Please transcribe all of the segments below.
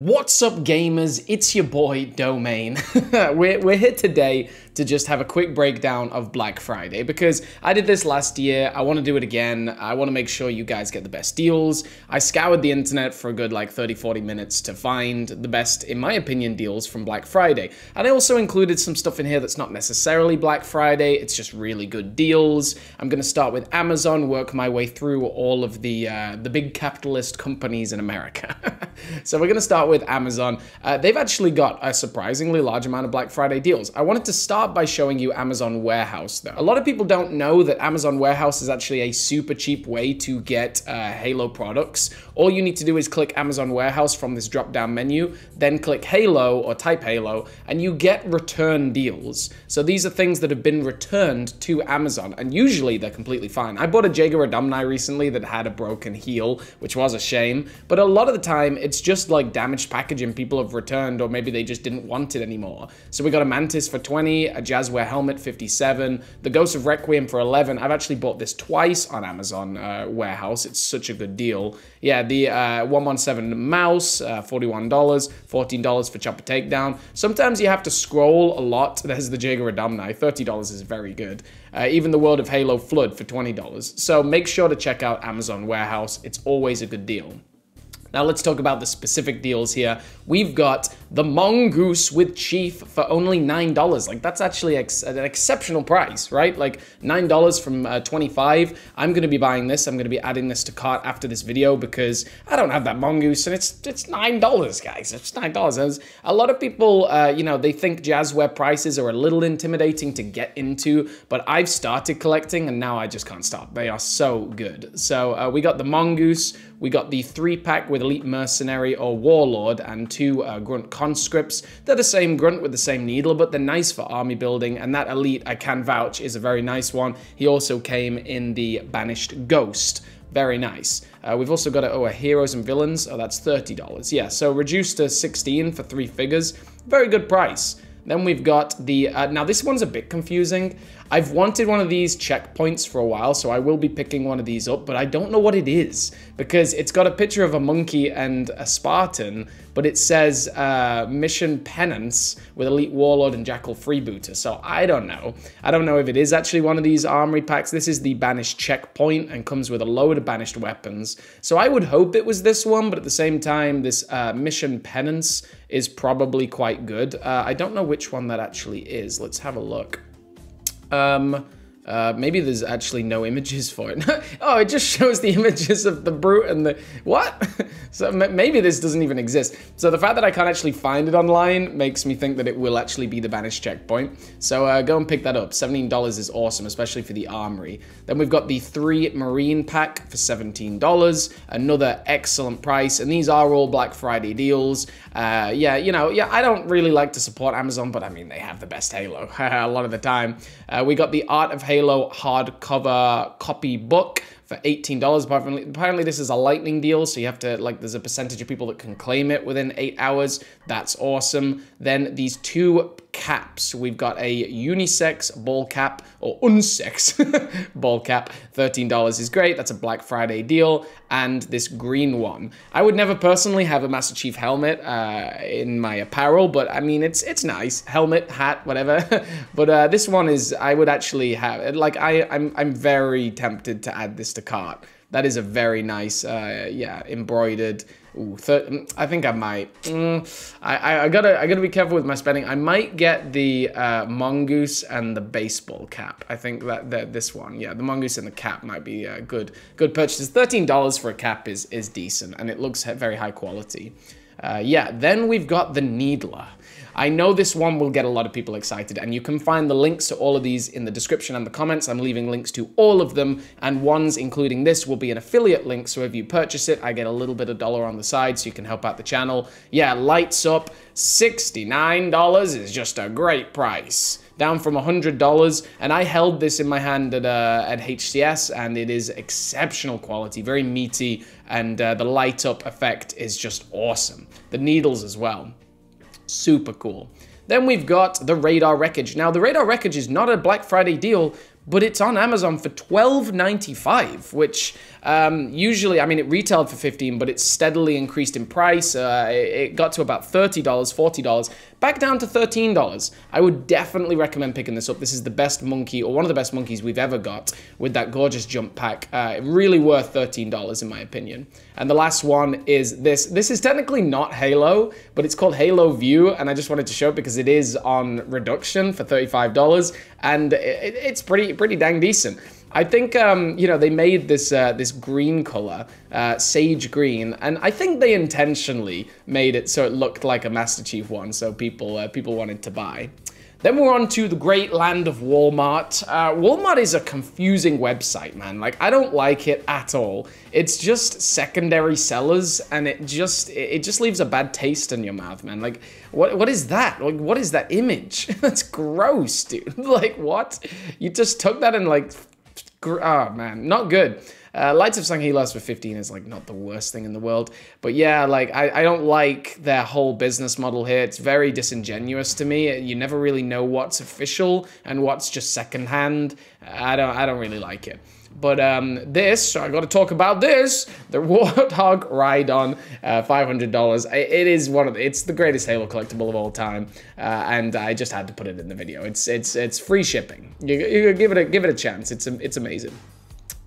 What's up gamers, it's your boy Domain. we're, we're here today to just have a quick breakdown of Black Friday because I did this last year, I want to do it again, I want to make sure you guys get the best deals. I scoured the internet for a good like 30-40 minutes to find the best, in my opinion, deals from Black Friday. And I also included some stuff in here that's not necessarily Black Friday, it's just really good deals. I'm going to start with Amazon, work my way through all of the, uh, the big capitalist companies in America. so we're going to start with Amazon. Uh, they've actually got a surprisingly large amount of Black Friday deals. I wanted to start by showing you Amazon Warehouse though. A lot of people don't know that Amazon Warehouse is actually a super cheap way to get uh, Halo products. All you need to do is click Amazon Warehouse from this drop down menu, then click Halo or type Halo, and you get return deals. So these are things that have been returned to Amazon, and usually they're completely fine. I bought a Jega 'Rdomnai recently that had a broken heel, which was a shame, but a lot of the time it's just like damaged packaging people have returned, or maybe they just didn't want it anymore. So we got a Mantis for 20, a Jazware helmet 57, the Ghost of Requiem for 11. I've actually bought this twice on Amazon uh, Warehouse. It's such a good deal. Yeah, the uh, 117 mouse, uh, $41, $14 for Chopper Takedown. Sometimes you have to scroll a lot. There's the Jega 'Rdomnai, $30 is very good. Uh, even the World of Halo Flood for $20. So make sure to check out Amazon Warehouse. It's always a good deal. Now let's talk about the specific deals here. We've got the Mongoose with Chief for only $9. Like that's actually ex an exceptional price, right? Like $9 from uh, 25. I'm going to be buying this. I'm going to be adding this to cart after this video because I don't have that Mongoose and it's it's $9, guys. It's $9. As a lot of people, uh, you know, they think Jazware prices are a little intimidating to get into, but I've started collecting and now I just can't stop. They are so good. So uh, we got the Mongoose we got the three pack with Elite Mercenary or Warlord and two uh, Grunt Conscripts. They're the same Grunt with the same needle, but they're nice for army building. And that Elite, I can vouch, is a very nice one. He also came in the Banished Ghost. Very nice. Uh, we've also got a, oh, a Heroes and Villains. Oh, that's $30. Yeah, so reduced to 16 for three figures. Very good price. Then we've got the, uh, now this one's a bit confusing. I've wanted one of these checkpoints for a while, so I will be picking one of these up, but I don't know what it is because it's got a picture of a monkey and a Spartan, but it says uh, Mission Penance with Elite Warlord and Jackal Freebooter. So I don't know. I don't know if it is actually one of these armory packs. This is the Banished Checkpoint and comes with a load of banished weapons. So I would hope it was this one, but at the same time, this uh, Mission Penance is probably quite good. Uh, I don't know which one that actually is. Let's have a look. Um, uh, maybe there's actually no images for it. oh, it just shows the images of the brute and the... What? so maybe this doesn't even exist. So the fact that I can't actually find it online makes me think that it will actually be the banished checkpoint. So uh, go and pick that up. $17 is awesome, especially for the armory. Then we've got the three marine pack for $17. Another excellent price. And these are all Black Friday deals. Uh, yeah, you know, yeah, I don't really like to support Amazon, but I mean, they have the best Halo a lot of the time. Uh, we got the Art of Halo Halo hardcover copy book for $18. Apparently, apparently this is a lightning deal, so you have to, like, there's a percentage of people that can claim it within eight hours. That's awesome. Then these two caps. We've got a unisex ball cap, or unsex ball cap. $13 is great. That's a Black Friday deal. And this green one. I would never personally have a Master Chief helmet uh, in my apparel, but I mean, it's it's nice. Helmet, hat, whatever. but uh, this one is, I would actually have, like, I, I'm, I'm very tempted to add this cart. That is a very nice, uh, yeah, embroidered. Ooh, mm, I think I might. Mm, I, I gotta I gotta be careful with my spending. I might get the uh, mongoose and the baseball cap. I think that, that this one, yeah, the mongoose and the cap might be a good good purchases. Thirteen dollars for a cap is is decent, and it looks very high quality. Uh, yeah, then we've got the Needler. I know this one will get a lot of people excited, and you can find the links to all of these in the description and the comments. I'm leaving links to all of them, and ones, including this, will be an affiliate link, so if you purchase it, I get a little bit of dollar on the side, so you can help out the channel. Yeah, lights up, $69 is just a great price down from $100 and I held this in my hand at, uh, at HCS and it is exceptional quality, very meaty and uh, the light up effect is just awesome. The needles as well. Super cool. Then we've got the Radar Wreckage. Now, the Radar Wreckage is not a Black Friday deal, but it's on Amazon for $12.95, which um, usually, I mean, it retailed for 15 but it's steadily increased in price. Uh, it got to about $30, $40, back down to $13. I would definitely recommend picking this up. This is the best monkey, or one of the best monkeys we've ever got with that gorgeous jump pack. Uh, really worth $13 in my opinion. And the last one is this. This is technically not Halo, but it's called Halo View, and I just wanted to show it because it is on reduction for $35, and it, it's pretty pretty dang decent. I think um, you know they made this uh, this green color, uh, sage green, and I think they intentionally made it so it looked like a Master Chief one, so people uh, people wanted to buy. Then we're on to the great land of Walmart. Uh, Walmart is a confusing website, man. Like, I don't like it at all. It's just secondary sellers, and it just it just leaves a bad taste in your mouth, man. Like, what what is that? Like, what is that image? That's gross, dude. like, what? You just took that and like oh man, not good. Uh, Lights of Sanghelios for 15 is like not the worst thing in the world. But yeah, like I, I don't like their whole business model here. It's very disingenuous to me. You never really know what's official and what's just secondhand. I don't I don't really like it. But um, this, I got to talk about this, the Warthog Rhydon, uh, $500. It is one of the, it's the greatest Halo collectible of all time, uh, and I just had to put it in the video. It's it's it's free shipping. You, you give it a give it a chance. It's it's amazing.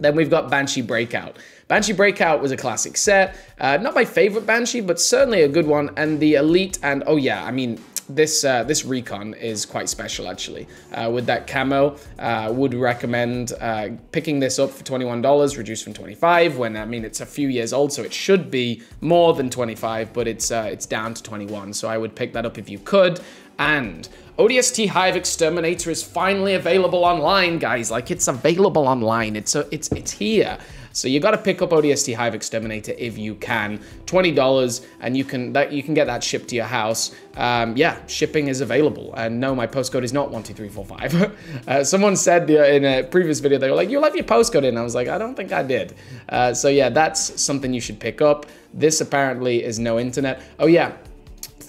Then we've got Banshee Breakout. Banshee Breakout was a classic set. Uh, not my favorite Banshee, but certainly a good one. And the Elite, and oh yeah, I mean, this uh, this recon is quite special actually. Uh, with that camo, uh, would recommend uh, picking this up for $21, reduced from 25. When I mean it's a few years old, so it should be more than 25, but it's uh, it's down to 21. So I would pick that up if you could. And ODST Hive Exterminator is finally available online, guys. Like it's available online. It's a, it's it's here. So you got to pick up ODST Hive Exterminator if you can. Twenty dollars, and you can that you can get that shipped to your house. Um, yeah, shipping is available. And no, my postcode is not one two three four five. uh, someone said in a previous video they were like, "You left your postcode in." I was like, "I don't think I did." Uh, so yeah, that's something you should pick up. This apparently is no internet. Oh yeah,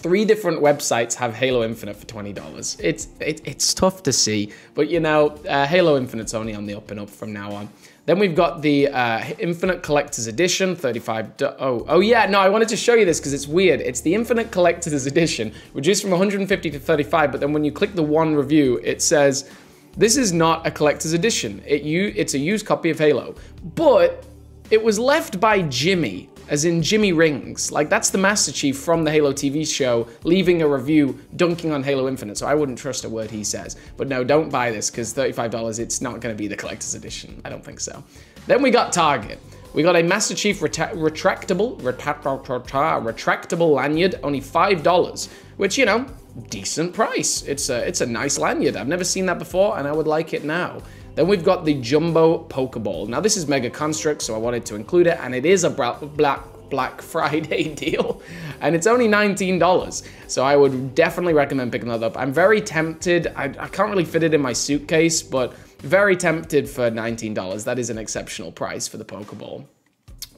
three different websites have Halo Infinite for $20. It's it, it's tough to see, but you know, uh, Halo Infinite's only on the up and up from now on. Then we've got the uh, Infinite Collector's Edition, 35. Oh, oh yeah, no, I wanted to show you this because it's weird. It's the Infinite Collector's Edition, reduced from 150 to 35, but then when you click the one review, it says, this is not a collector's edition. It you It's a used copy of Halo, but it was left by Jimmy as in Jimmy Rings. Like, that's the Master Chief from the Halo TV show, leaving a review dunking on Halo Infinite, so I wouldn't trust a word he says. But no, don't buy this, because $35, it's not going to be the collector's edition. I don't think so. Then we got Target. We got a Master Chief retractable, retractable lanyard, only $5, which, you know, decent price. It's a, it's a nice lanyard. I've never seen that before, and I would like it now. Then we've got the Jumbo Pokeball. Now this is Mega Construx, so I wanted to include it, and it is a black Black Friday deal, and it's only $19. So I would definitely recommend picking that up. I'm very tempted. I, I can't really fit it in my suitcase, but very tempted for $19. That is an exceptional price for the Pokeball.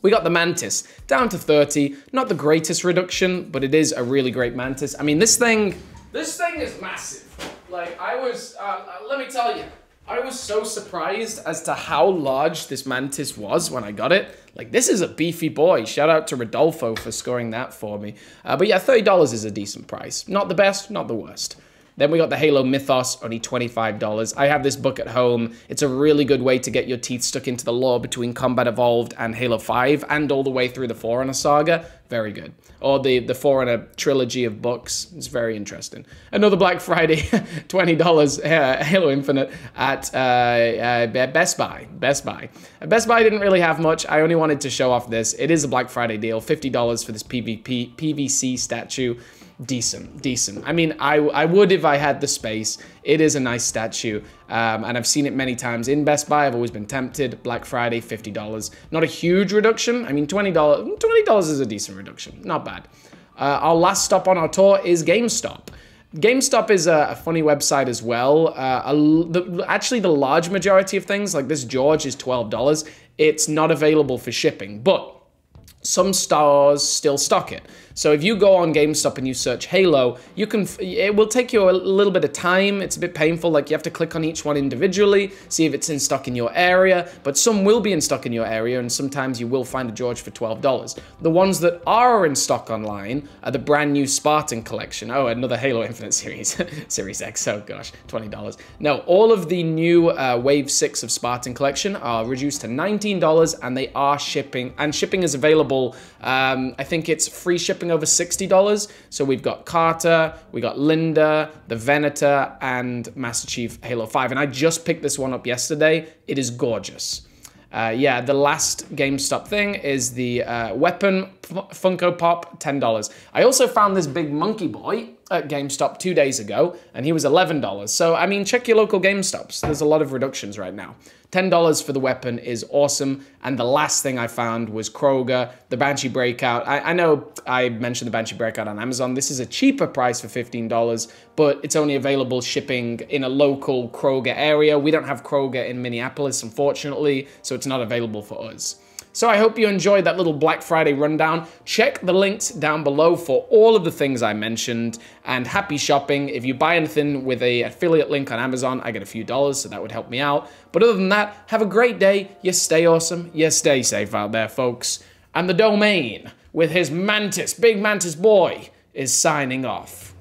We got the Mantis, down to 30. Not the greatest reduction, but it is a really great Mantis. I mean, this thing, this thing is massive. Like, I was, uh, uh let me tell you, I was so surprised as to how large this mantis was when I got it. Like, this is a beefy boy. Shout out to Rodolfo for scoring that for me. Uh, but yeah, $30 is a decent price. Not the best, not the worst. Then we got the Halo Mythos, only $25. I have this book at home. It's a really good way to get your teeth stuck into the lore between Combat Evolved and Halo 5 and all the way through the Forerunner saga. Very good. Or the, the Forerunner trilogy of books. It's very interesting. Another Black Friday, $20 uh, Halo Infinite at uh, uh, Best Buy. Best Buy. Best Buy didn't really have much. I only wanted to show off this. It is a Black Friday deal. $50 for this PvP, PVC statue decent, decent. I mean, I, I would if I had the space. It is a nice statue, um, and I've seen it many times in Best Buy. I've always been tempted. Black Friday, $50. Not a huge reduction. I mean, $20, $20 is a decent reduction. Not bad. Uh, our last stop on our tour is GameStop. GameStop is a, a funny website as well. Uh, a, the, actually, the large majority of things, like this George, is $12. It's not available for shipping, but some stores still stock it. So if you go on GameStop and you search Halo, you can it will take you a little bit of time. It's a bit painful like you have to click on each one individually, see if it's in stock in your area, but some will be in stock in your area and sometimes you will find a George for $12. The ones that are in stock online are the brand new Spartan collection. Oh, another Halo Infinite series, Series X. Oh gosh, $20. No, all of the new uh, Wave 6 of Spartan collection are reduced to $19 and they are shipping and shipping is um, I think it's free shipping over $60. So we've got Carter, we got Linda, the Venator, and Master Chief Halo 5. And I just picked this one up yesterday. It is gorgeous. Uh, yeah, the last GameStop thing is the uh, Weapon Funko Pop, $10. I also found this big monkey boy at GameStop two days ago, and he was $11. So, I mean, check your local GameStops. There's a lot of reductions right now. $10 for the weapon is awesome. And the last thing I found was Kroger, the Banshee Breakout. I, I, know I mentioned the Banshee Breakout on Amazon. This is a cheaper price for $15, but it's only available shipping in a local Kroger area. We don't have Kroger in Minneapolis, unfortunately, so it's not available for us. So I hope you enjoyed that little Black Friday rundown. Check the links down below for all of the things I mentioned and happy shopping. If you buy anything with a affiliate link on Amazon, I get a few dollars, so that would help me out. But other than that, have a great day. You stay awesome. You stay safe out there, folks. And the domain with his mantis, big mantis boy, is signing off.